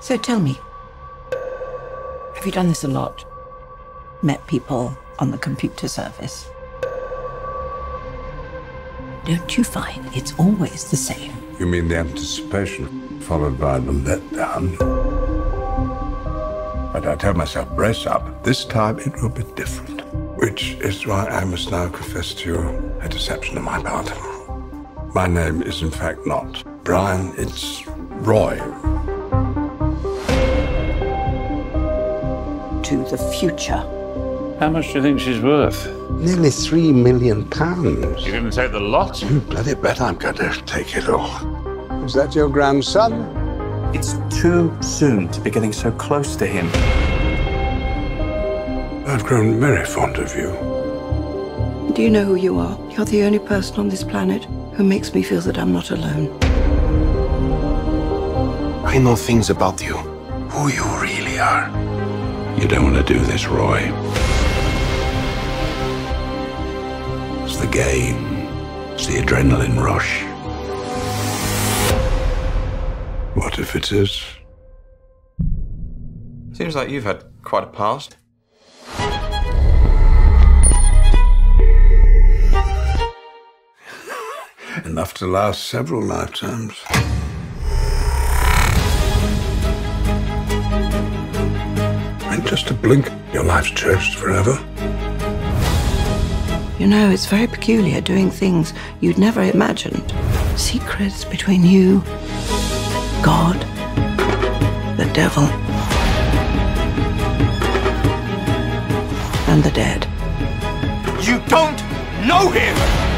So tell me, have you done this a lot? Met people on the computer service? Don't you find it's always the same? You mean the anticipation followed by the letdown? But I tell myself, brace up. This time it will be different. Which is why I must now confess to you a deception on my part. My name is in fact not Brian, it's Roy. To the future. How much do you think she's worth? Nearly three million pounds. You're going to take the lot? You bloody bet I'm going to take it all. Is that your grandson? It's too soon to be getting so close to him. I've grown very fond of you. Do you know who you are? You're the only person on this planet who makes me feel that I'm not alone. I know things about you. Who you really are. You don't want to do this, Roy. It's the game. It's the adrenaline rush. What if it is? Seems like you've had quite a past. Enough to last several lifetimes. Blink, your life's changed forever. You know, it's very peculiar doing things you'd never imagined. Secrets between you, God, the devil, and the dead. You don't know him!